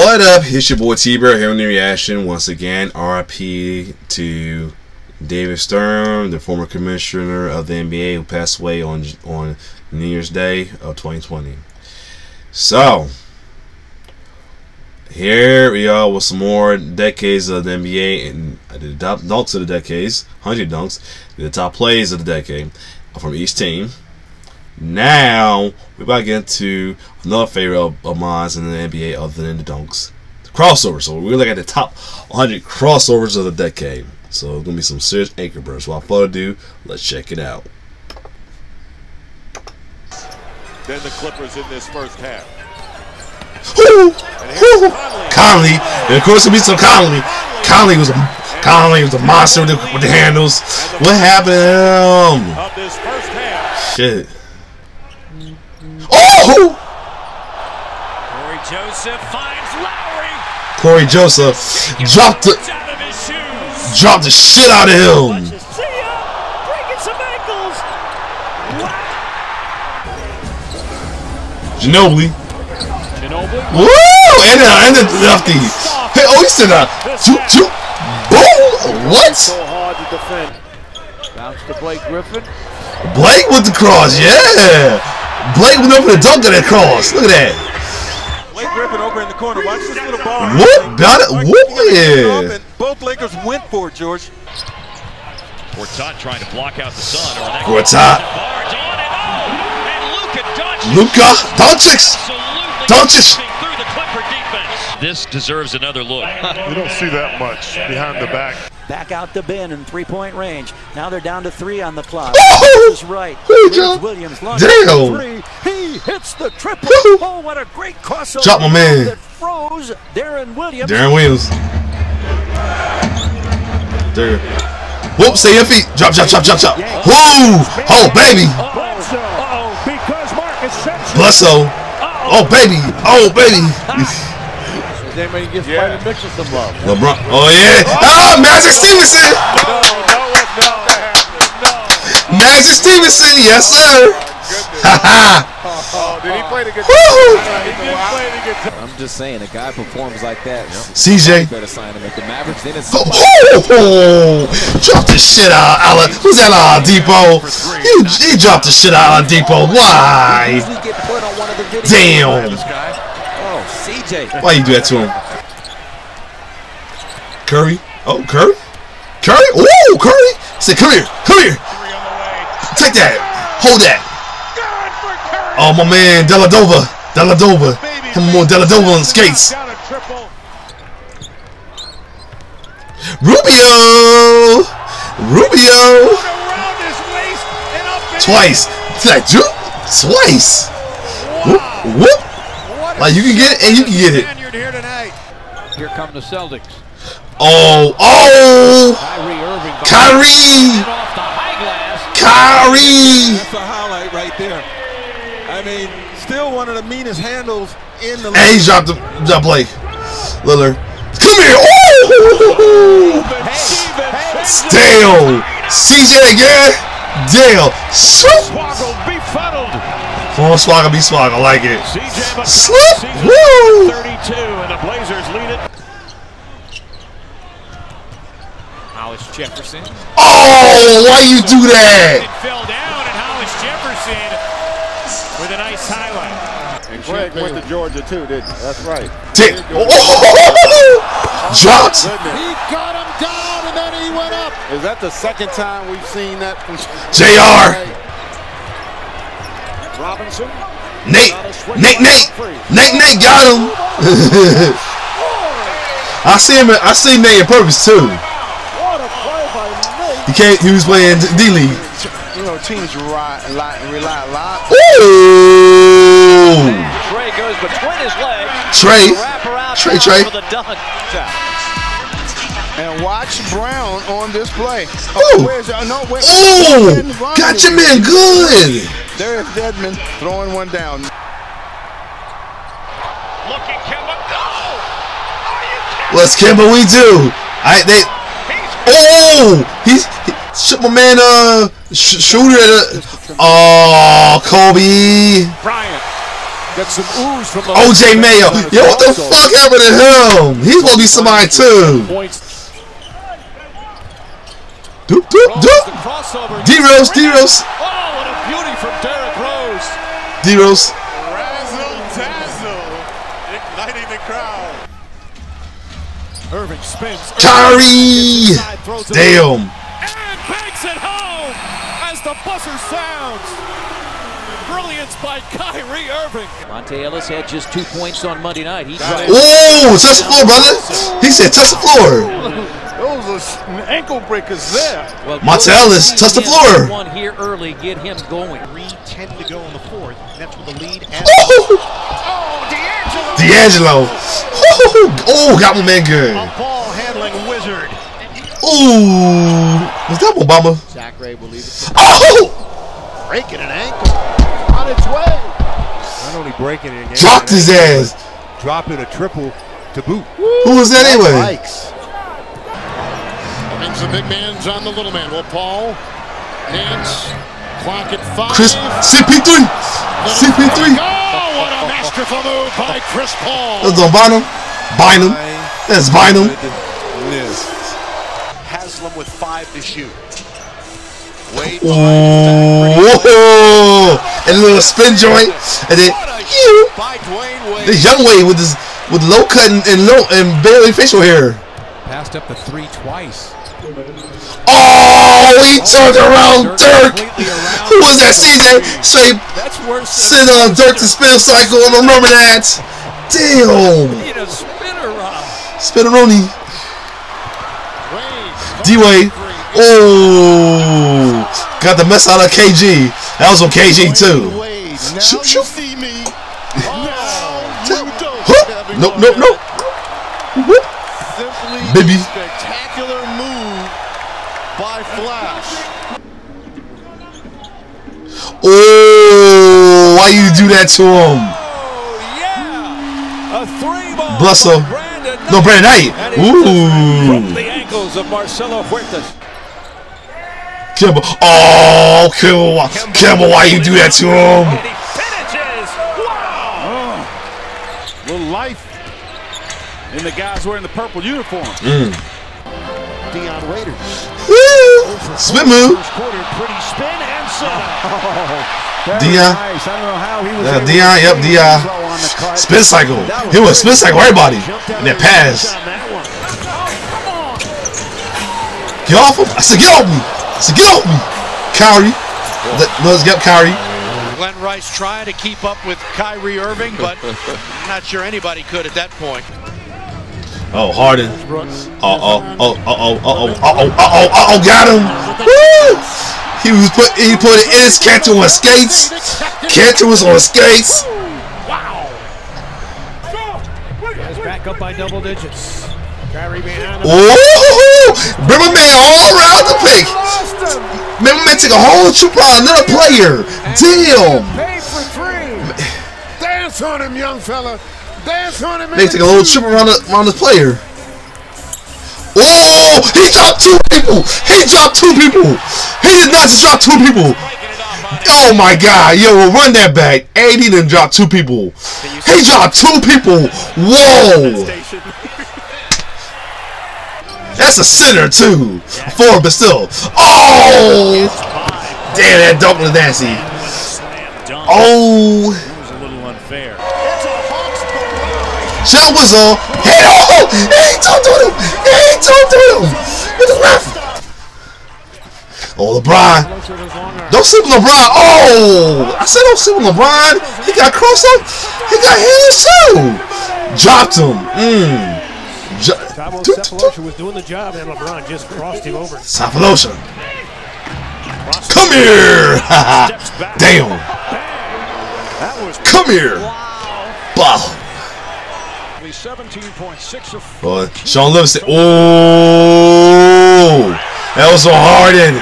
What up? It's your boy T-Bear here on the reaction once again. RIP to David Stern, the former commissioner of the NBA, who passed away on on New Year's Day of 2020. So here we are with some more decades of the NBA and the top dunks of the decades, 100 dunks, the top plays of the decade from each team. Now we're about to get into another favorite of, of mine in the NBA other than the dunks. The crossover. So we're looking at the top 100 crossovers of the decade. So it's gonna be some serious anchor bursts. Without further ado, let's check it out. Then the Clippers in this first half. Woo! Woo! Conley, and of course it'll be some Conley. Conley was a Conley was a monster with the, with the handles. What happened to him? This first half. Shit. Oh! Cory Joseph finds Lowry. Cory Joseph dropped the Out of his shoes. dropped the shit out of him. See ya. Breaking some ankles. Ginobili. Ginobili. Woo! And the, and the lefty. Hey, oh, he said that. Shoot, shoot. Boom! What? So hard to defend. Bounce to Blake Griffin. Blake with the cross, yeah. Blake went over the dunk of that cross. Look at that. Blake Griffin over in the corner. Watch this little ball. Whoop, got it. Whoop, you gotta get it off, yeah. Both Lakers went for it, George. Gortat trying to block out the sun. Or that Gortat. Barnes on and! And Luka Doncic. Doncic. Doncic. sweeping through the Clipper defense. This deserves another look. You don't see that much behind the back. Back out to Ben in three-point range. Now they're down to three on the clock. Oh! Is right. Hey, Williams Damn. three. He hits the triple. Woo. Oh, what a great crossover! Drop my man. That froze Deron Williams. Deron Williams. There. Whoop, stay your feet. Drop, drop, drop, drop, drop. Woo! Oh, baby. Oh, Uh-oh. Because Marcus Sexton. Bledsoe. Oh, baby. Oh, baby. Then when he gets Brandon Mitchell some love. LeBron. Oh, yeah. Ah, Magic Stevenson. No, no, it's not. No. Magic Stevenson. Yes, sir. Ha ha. Oh, did he play the good Woo! He did play the good I'm just saying, a guy performs like that. CJ. Better sign him at the Mavericks. Then it's Oh, oh, drop the shit out, Ala. Who's that, Oladipo? He, he dropped the shit out, Oladipo. Why? usually get put on one of the videos. Damn. CJ. Why you do that to him? Curry. Oh, Curry. Curry. Oh, Curry. Say, come here. Come here. Take that. Hold that. Oh, my man, Dellavedova. Dellavedova. Come on, Dellavedova on skates. Rubio. Rubio. Twice. Like, ju- twice. Whoop, whoop. Like, you can get it and you can get it. Here tonight. Here come the Celtics. Oh, oh. Kyrie Irving. Kyrie. Off the high glass. Kyrie. That's a highlight right there. I mean, still one of the meanest handles in the And he league. dropped the drop play. Lillard. Come here. Oh! Stale. CJ again. Dale. Swoop. Swoggle befuddled. Come on, Swagger, be Swagger. I like it. CJ Slip. Woo. 32, and the Blazers lead it. Hollis Jefferson. Oh, why you do that? It fell down, and Hollis Jefferson with a nice highlight. And Greg went to Georgia too, didn't he? That's right. Dick. Oh! Dropped. He got him down and then he went up. Is that the second time we've seen that from JR. Robinson? Nate. Nate. Nate. Nate. Nate got him. I see him. I see Nate in purpose too. What a play by Nate. He can't. He was playing D League. You know, teams rely, rely, a lot. Ooh. Trey goes between his legs. Trey. Trey. Trey. for the dunk. And watch Brown on this play. Oh, Ooh. where's no, where, Ooh. Got your man good. There's Deadman throwing one down. Look at Kemba. No! Are you kidding? What's Kemba we do? I they. Oh, he's he, shoot my man. Uh, sh- shooter at a. Oh, Kobe. Bryant Got some ooze from the OJ Mayo. Yo, what the fuck happened to him? He's gonna be somebody too. Points. Doop, doop, Rose, the doop. crossover. D from Derrick Rose. D Rose. Razzle dazzle. Igniting the crowd. Irving spins. Kyrie. Side, Damn. And banks it home as the buzzer sounds. Brilliance by Kyrie Irving. Monta Ellis had just two points on Monday night. He dropped Oh, touch the floor, brother. He said touch the floor. Those are s- ankle breakers there. well, Monta touch the floor. One here early, get him going. 3.10 to go in the fourth. That's with the lead. And Oh, oh D'Angelo. Oh, oh, got my man good. ball handling wizard. Ooh, was that Obama? Zach Ray will leave it. Oh, Breaking an ankle. On its way. Not only breaking it, dropped his ass. dropping a triple to boot. Who was that anyway? Likes. Brings the big man's on the little man. Well, Paul, Nance, clock at five. Chris CP3. CP3. Oh, what a masterful move by Chris Paul. That's on Bynum. Bynum. That's Bynum. Haslem with five to shoot. Wade Whoa! And a little spin joint, and then you. by Dwyane Wade. This young Wade with his with low cut and, and low and barely facial hair. Passed up the three twice. Oh, he turned around Dirk. Who was that? CJ straight sit on Dirk to spin cycle. I remember that. Damn. than a spinner round. Spinneroni. Wade. D Wade. Oh, got the mess out of KG. That was on KG too. Shoot, you shoot. see me. Now you don't Huh? Nope, nope, nope. Whoop. Simply Baby. spectacular move by Flash. Oh, why you do that to him? Oh, yeah. A three ball. Bless him. Brandon No, Brandon Knight. And he broke Ooh. the ankles of Marcelo Huertas. Kemba. Oh, Kemba. Kemba, why you do that to him? And he. Wow. Oh. Little life in the guys wearing the purple uniform. Mm. Dion Waiters. Woo. Spin move. Quarter, pretty spin and setup. Oh, Dion. Nice. I don't know how he was Yeah, able Dion, yep, stay Dion. so on the cart. Spin cycle. He was spin cycle everybody. And that pass. On that one. Get off him. I said, get off me. I said, get off me. Kyrie. Let, let's get Kyrie. Glen Rice trying to keep up with Kyrie Irving, but I'm not sure anybody could at that point. Oh, Harden. Uh oh, oh, uh oh, uh oh, uh oh, uh oh, uh oh, got him. Woo! He was put, he put it in his Kanter on skates. Kanter was on skates. Guys back up by double digits. Kyrie behind him. Whoa! Bring all around the pick. Man, man took a whole trip on another player. Damn. Paid for three. Dance on him, young fella. Dance on him. They take a little trip around the, around this player. Oh! He dropped two people. He dropped two people. He did not just drop two people. Oh my God! Yo, we'll run that back. AD done drop two people. He dropped two people. Whoa! That's a center too. Four, but still. Oh! Damn, that dunk was nasty. Oh! was a little unfair. Shot was on. Hit on! He ain't talking to him! He ain't talking to him! With the ref! Oh, LeBron. Don't sleep with LeBron. Oh! I said don't sleep with LeBron. He got crossed up. He got hands too. Dropped him. Mmm. Thabo Sefolosha was doing the job, and LeBron just crossed him over. Sefolosha. Come here! Damn. That was Come here. Bah. 17.6 of Boy, Shaun Livingston. Oh, that was on Harden.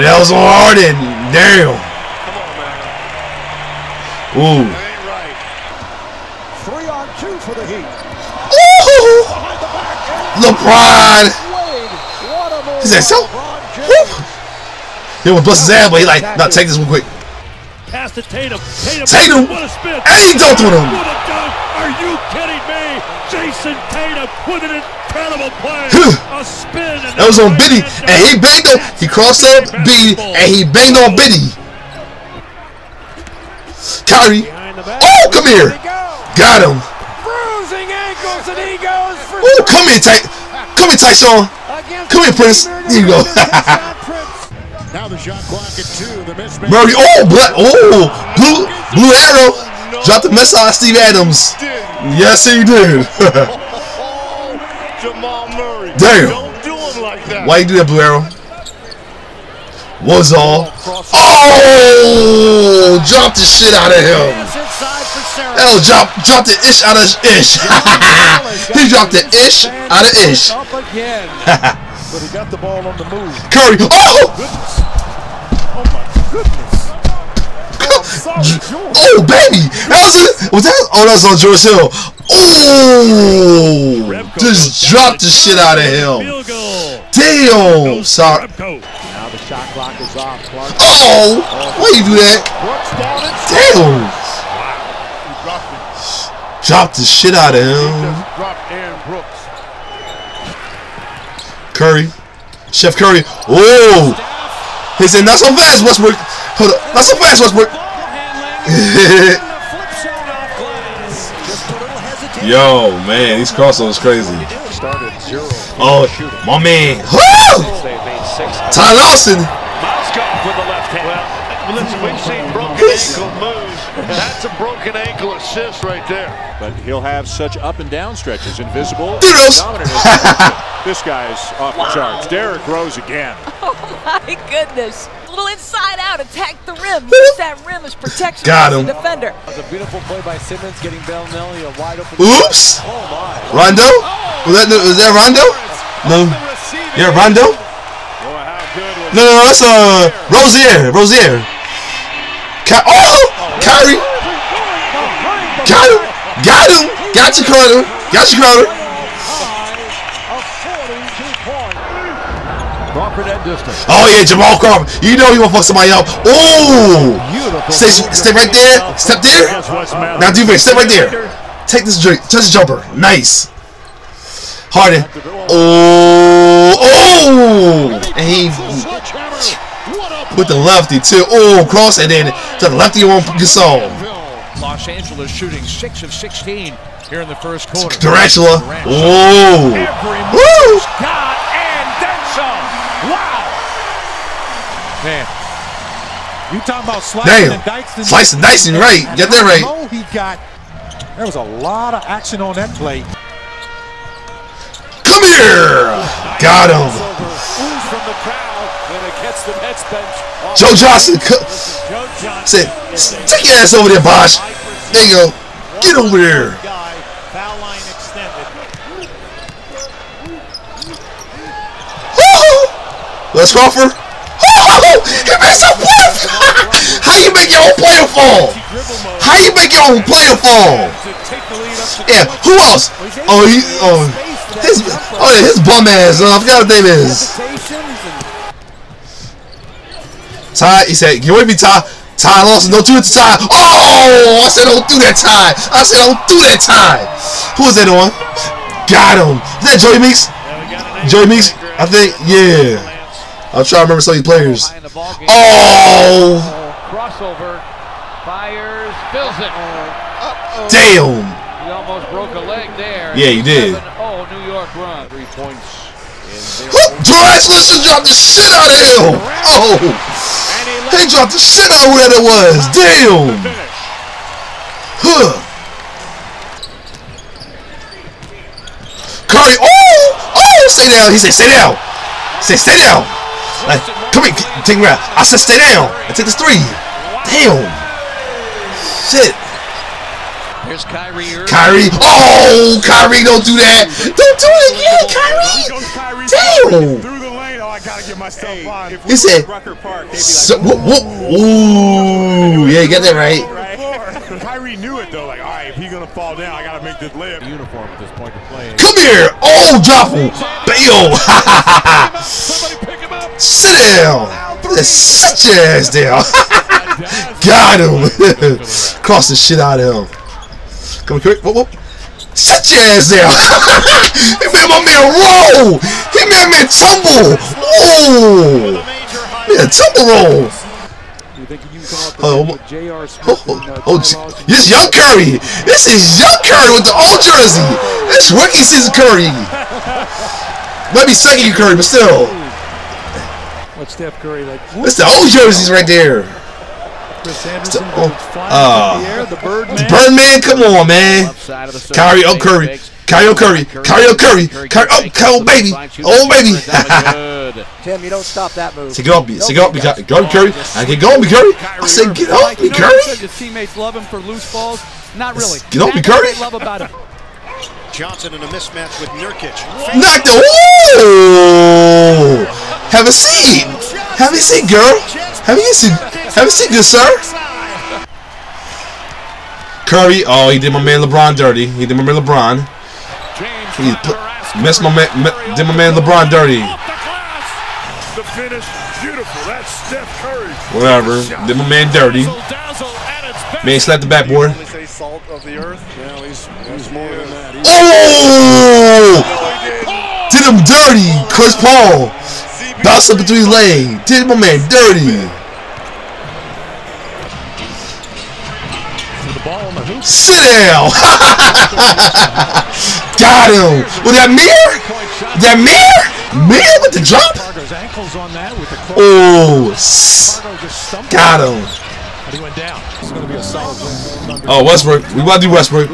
That was on Harden. Damn. Ooh. three on two for the Heat. Ooh. LeBron. He said so. He would bust his ass, but he like, nah, take this one quick. pass to Tatum. Tatum. Tatum. What a spin. And he dunked on him. What a dunk. Are you kidding me? Jayson Tatum with an incredible play. a spin. And That was on Biddy, and he banged on. He crossed up Biddy, and he banged on Biddy. Kyrie. Oh, come here. Got him. Bruising ankles, and he goes for Oh, come here, Ty. Come here, Tyson. Come here, Prince. Here you go. Now the shot clock at two. The mismatch. Murray. Oh, black. Oh, blue, blue arrow. Dropped the mess on Steve Adams. Yes, he did. Jamal Murray. Damn. Don't do him like that. Why you do that, blue arrow? Was all. Oh, dropped the shit out of him. Oh, drop, drop the ish out of ish. he dropped the ish out of ish. Up again. Oh, I'm sorry, George. Baby! That was it. Was that? Oh, that was on George Hill. Oh! Just dropped the shit out of him. Damn! Sorry. Now the shot clock is off. Oh! Why you do that? Brooks down and Damn! Dropped the shit out of him. Dropped Aaron Brooks. Curry. Chef Curry. Oh! He said, not so fast, Westbrook. Hold up. Not so fast, Westbrook. Yo, man, these crossovers crazy. Started zero. Oh, my man. Woo! They made six. Ty Lawson. Moskov with the left hand. Well, listen, we've seen broken ankle moves. That's a broken ankle assist right there. But he'll have such up and down stretches. Invisible. Dinos. dominant as- this guy's off the charts. Derrick Rose again. Oh, my goodness. A little inside out, attack the rim. Use that rim as protection Got him. the defender. That was a beautiful play by Simmons, getting Belinelli a wide open. Oops. Oh my! Rondo? Was that was that Rondo? No. Yeah, Rondo? No, no, that's uh Rozier. Rozier. Ky- oh, Kyrie. Got him. Got him. Got you, Carter. Got you, Carter. Crawford at distance. Oh yeah, Jamal Crawford. You know he gonna fuck somebody up. Oh, stay, stay right there. Step there. Now do this. Step right there. Take this drink. Touch jumper. Nice. Harden. Oh, oh, and he with the lefty too. Oh, cross and then to the lefty on Gasol. Los Angeles shooting 6 of 16 here in the first quarter. Tarantula. Oh, woo. Man. You talking about slicing Damn. and dicing? Slicing, dicing, right. Get that right. Oh, he got. There was a lot of action on that play. Come here. Got him. Ooze from the crowd when it gets the Nets bench. Oh, Joe Johnson. co- Joe Johnson. Said, take your ass over there, Bosh. There you go. Get over there. Guy, foul line extended. Let's Crawford. He makes a play. How you make your own player fall? How you make your own player fall? Yeah. Who else? Oh, he. Oh, his. Oh, yeah, his bum ass. Uh, I forgot what his name is. Ty. He said, "Get away from me, Ty." Ty Lawson, don't do it to Ty. Oh, I said don't do that, Ty. I said don't do that, Ty. Who was that on? Got him. Is that Joey Meeks? Joey Meeks? I think. Yeah. I'm trying to remember some of these players. Oh, Crossover. Fires. Fills it. damn. He almost broke a leg there. Yeah, you did. 7-0 New York run. Three points. Tarantula just dropped the shit out of him. Oh, he dropped the shit out of whoever that was. Damn. Huh. Curry. Oh, oh, stay down. He said, stay down. He said, stay down. Like, come here, take me out. I said, stay down. I take this three. Damn. Shit. Here's Kyrie Irving. Kyrie. Oh, Kyrie, don't do that. Don't do it again, Kyrie. Damn. Through the lane. Oh, I gotta get myself on. If He said, Rucker Park, they'd be so, whoop, whoop. Ooh, yeah, you get that right. Kyrie knew it though. Like, all right, if he's gonna fall down, I gotta make this layup. Uniform at this point of play. Come here. Oh, drop him. Bail. Sit down. Sit your ass down. Got him. Cross the shit out of him. Come quick. Whoop, whoop. Shut your ass down. he made my man roll. He made man tumble. Whoa. Man, tumble roll. Oh, oh, oh, oh, this young Curry. This is young Curry with the old jersey. This rookie season Curry. Might be second year Curry, but still. What Steph Curry like? That's the old jerseys right there. Chris Andersen oh, uh, the air, the Birdman. The Birdman, come on, man. Kyrie, oh Curry, Kyrie, oh Curry, Kyrie, oh Curry, Kyrie, oh, oh baby, oh baby. Tim, you don't stop that move. Say get off me, say get off me, go me Curry. I can go me Curry. I said get off me Curry. His teammates love him for loose balls. Not really. Get off me Curry. Love about him. Johnson in a mismatch with Nurkic. Knock the Ooh! Have a seat. Have a seat, girl. Have a seat. Have a seat, good sir. Curry. Oh, he did my man LeBron dirty. He did my man LeBron. He messed my man. Did my man LeBron dirty. The finish, beautiful. That's Steph Curry. Whatever. Did my man dirty. Man slapped the backboard. Salt of the earth. Yeah, he's, he's more than that. Oh! Did him dirty, Chris Paul. Bounced up between his legs. Did my man dirty. Sit down. Got him. With that mirror? That mirror? Mirror with the jump? Oh, got him. Oh, Westbrook. We about to do Westbrook.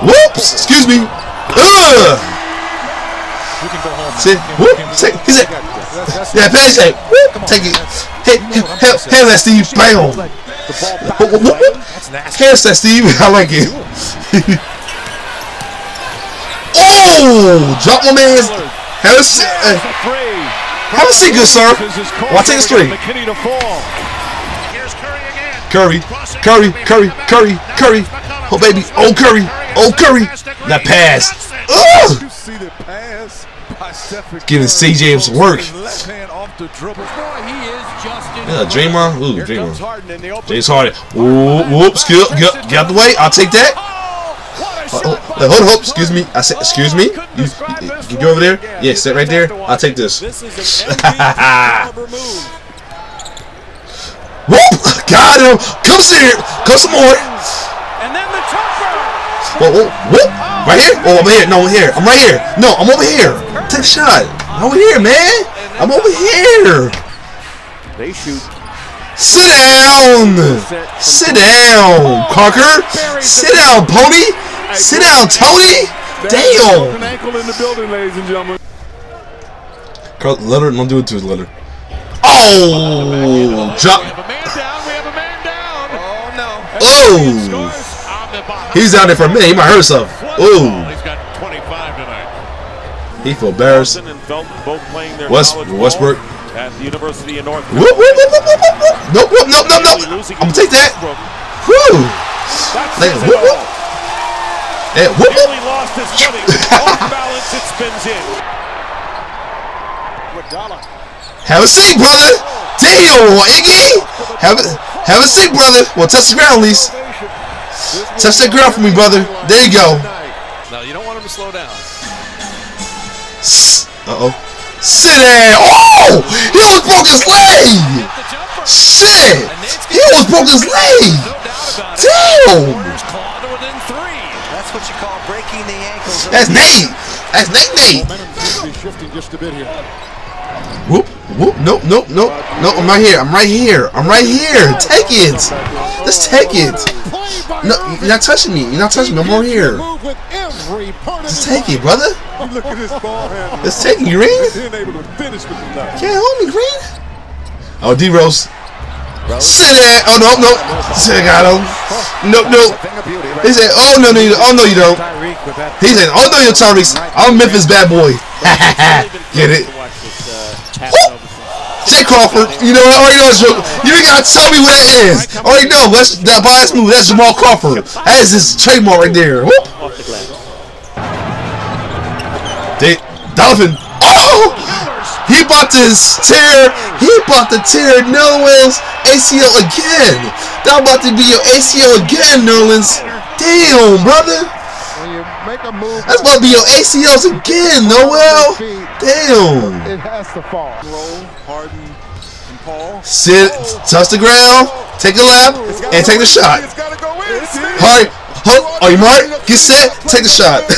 Whoops! Excuse me. Ugh! See? Whoop! Say, he said, yeah, pass it. Whoop! Take it. Hey, hey, hey, that Steve. Bam! Hands that Steve. I like it. oh! Drop my man's. Have a seat. Uh, have a seat, good sir. Oh, I'll take a straight. Curry, Curry, Curry, Curry, Curry. Oh baby, oh Curry, oh Curry. That pass. Ugh. Giving CJ some work. Yeah, Draymond. Ooh, Draymond. James Harden. Ooh, whoops, get, get, get out the way. I'll take that. Uh, oh, hold, hold, hold, excuse me. I said, excuse me. You, you, you go over there. Yeah, sit right there. I'll take this. Whoop! Got him! Come here! Come some more! And then the jumper! Whoa, whoa, whoop! Right here? Oh, I'm here. No, I'm here. I'm right here. No, I'm over here. Take a shot. I'm over here, man. I'm over here. They shoot. Sit down. Sit down, Parker. Sit down, Pony. Sit down, Tony. Damn. An ankle in the building, ladies and gentlemen. Carl, let her. Don't do it to his letter. Oh, drop. Oh, oh. He's down there for a minute. He might hurt himself. Oh, He's got 25 tonight. he feel embarrassed. Wilson and Felton both playing their West, Westbrook. at the University of North Whoop, whoop, whoop, whoop, whoop, whoop. Nope, whoop, nope, nope, nope. I'm gonna take that. Woo. Like, whoop, whoop. Hey, whoop, whoop. Lost his footing. Off balance, it spins in. Have a seat, brother. Damn, Iggy. Have a, have a seat, brother. Well, touch the ground, at least. Touch that ground for me, brother. There you go. No, you don't want him to slow down. Uh oh. Sit down. Oh! He almost broke his leg! Shit! He almost broke his leg! Damn! That's what you call breaking the ankles. That's Nate! That's Nate Nate! shifting just a bit here. Whoop, whoop, nope, nope, nope. No, I'm right here. I'm right here. I'm right here. Take it. Let's take it. No, you're not touching me. You're not touching me. I'm over here. Let's take it, brother. At this ball. Let's take it, Green. Can't hold me, Green. Oh, D Rose. Sit there. Oh no, no. Sit got him. No, no. He said, "Oh no, no, you, oh no, you don't." He said, "Oh no, you're Tyrese. I'm Memphis bad boy." Get it? Jay Crawford. You know, I already know it's You ain't gotta tell me what that is. I already know. That's that bias move. That's Jamal Crawford. That is his trademark right there. Whoop. They, Donovan. Oh! He about to tear. He about to tear Noel's ACL again. That about to be your ACL again, Nerlens. Damn, brother. That's about to be your ACLs again, Noel. Damn. it has to fall. Roll, Harden, and Paul. Sit, touch the ground, take a lap, and take the shot. Hurry. Ho, are you Mark? Get set, take the shot.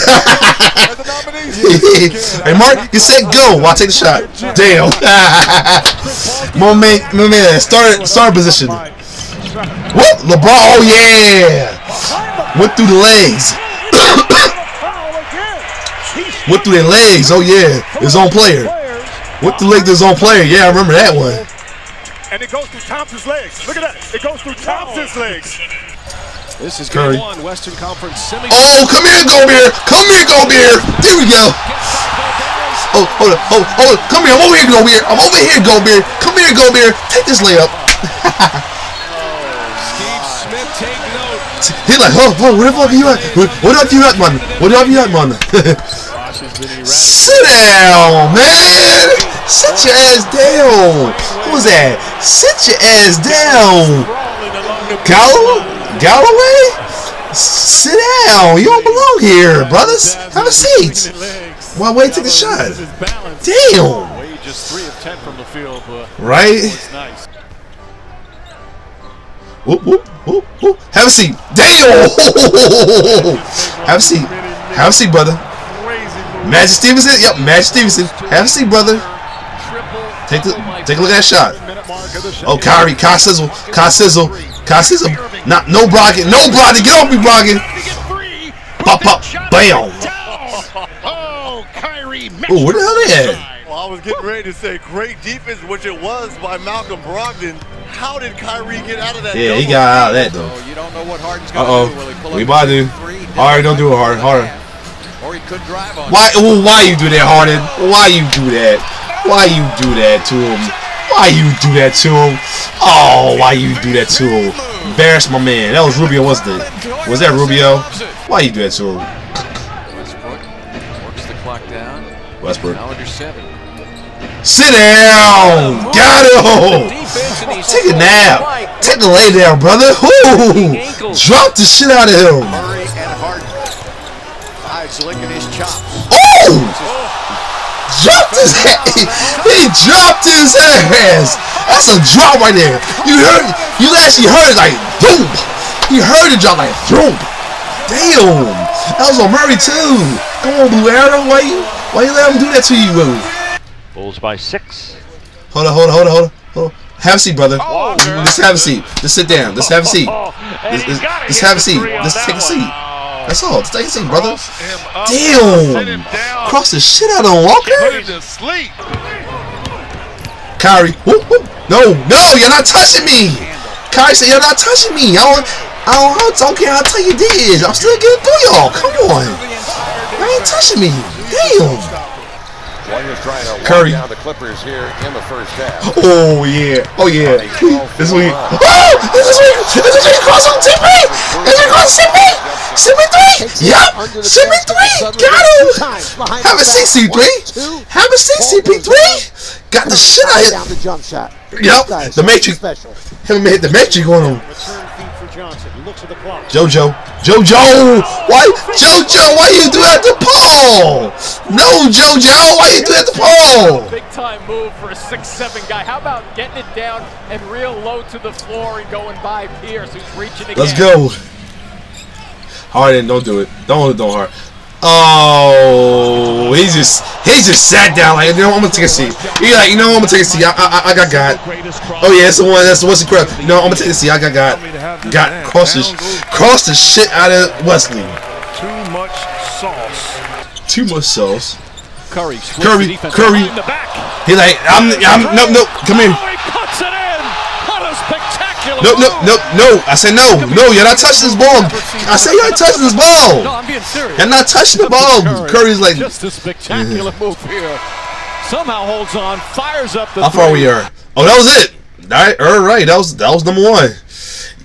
hey Mark, get set, go. I take the shot. Damn. my man, start start position. What? LeBron? Oh yeah. Went through the legs. Went through their legs. Oh yeah, his own player. Went through leg to his own player. Yeah, I remember that one. And it goes through Thompson's legs. Look at that. It goes through Thompson's legs. This is Curry. game one, Western Conference semi. Oh, come here, Gobert. Come here, Gobert. There we go. Oh, hold on, oh, hold, hold on. Come here. I'm over here, Gobert. I'm over here, Gobert. Come here, Gobert. Take this layup. Oh, Steve Smith, take note. He's like, oh, oh, where the fuck are you at? What, what have you at, man? What have you at, man? Sit down, man. Sit your ass down. Who was that? Sit your ass down. Galloway? Galloway? Sit down. You don't belong here, brothers. Have a seat. Why wait to the shot? Damn. Right? Whoop, whoop, whoop, whoop. Have a seat. Damn. Have a seat. Have a seat, brother. Magic Stevenson. Yep, Magic Stevenson. Have a seat, brother. Take the take a look at that shot. Oh, Kyrie, Kai Sizzle, Kai Sizzle, Kai Sizzle. Not no Brogdon, no Brogdon. Get off me, Brogdon. Pop, pop, bam. Oh, Kyrie. Ooh, where the hell they at? Well, I was getting ready to say great defense, which it was by Malcolm Brogdon. How did Kyrie get out of that? Yeah, he got out of that though. You don't know what Harden's Uh going to do. Will he oh, we up about to. three? Don't do it hard, hard. Or he could drive on Why? ooh, why you do that, Harden? Why you do that? Why you do that to him? Why you do that to him? Oh, why you do that to him? Embarrass my man. That was Rubio, wasn't it? Was that Rubio? Why you do that to him? Westbrook works the clock down. Westbrook. Now under seven. Sit down! Got him! Oh, take a nap. Take a lay down, brother. Ooh! Drop the shit out of him. Murray and licking his chops. Oh! Dropped his head. He dropped his ass. That's a drop right there. You heard? You actually heard it like boom. You heard it drop like boom. Damn. That was on Murray too. Come on, Blue Arrow. Why you? Why you let him do that to you, bro? Bulls by six. Hold on, hold on, hold on, hold on. Hold on. Have a seat, brother. Just have a seat. Just sit down. Just have a seat. Just, just, just have a seat. Just take a seat. That's all. Just take a seat, brother. Damn. Cross the shit out of Walker. Put him to sleep. Kyrie. Whoop, whoop. No, no, you're not touching me. Kyrie said, you're not touching me. I don't, I don't, I don't care how tell you did. I'm still getting through y'all. Come on. You ain't touching me. Damn. Warriors trying to Curry. walk down the Clippers here in the first half. Oh, yeah. Oh, yeah. This week. Oh, this is week. This is week. Cross on CP. This is cross CP. CP3. Yup. CP3. Got him. Have a seat, CP3. Have a seat, CP3. Got the shit out of down the jump shot. Yep. The Matrix. Him hit the Matrix on him. JoJo. JoJo! Why? JoJo, why you do that to Paul? No, JoJo, why you do that to Paul? Big time move for a six-seven guy. How about getting it down and real low to the floor and going by Pierce, who's reaching again. Let's go. Harden, don't do it. Don't don't hard. Oh, he just he just sat down like you know I'm gonna take a seat. He like you know I'm gonna take a seat. I I, I got got. Oh yeah, that's the one. That's the what's the crap. You know I'm gonna take a seat. I got got got cross the cross the shit out of Wesley. Too much sauce. Too much sauce. Curry, Curry, Curry. behind the back. He like I'm I'm no no come here. He puts it in. What a spectacular No, no, no, no. I said no, no. You're not touching this ball. I said you're not touching this ball. No, I'm being serious. You're not touching the ball. Curry's like, Just a spectacular move here. Somehow holds on, fires up the how far we are? Oh, that was it. All right, all right. That was that was number one.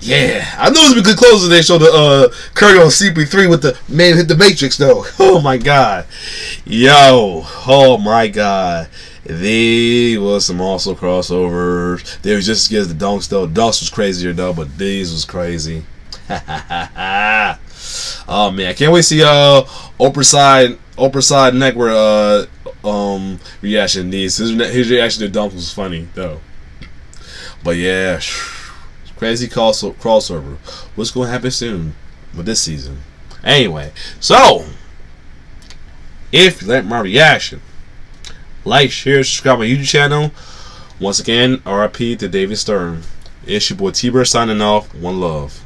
Yeah, I knew it was a good closer. They showed the uh, Curry on CP3 with the man hit the Matrix though. Oh my god, yo, oh my god. These was some also crossovers. They was just as the dunks though. Dunks was crazier though, but these was crazy. oh man, can't wait to see uh Oprah side Oprah side neck where uh um reaction these. His, his reaction to dunks was funny though. But yeah, crazy crossover. What's gonna happen soon with this season? Anyway, so if you like my reaction, like, share, subscribe my YouTube channel. Once again, RIP to David Stern. It's your boy T-Bear signing off. One love.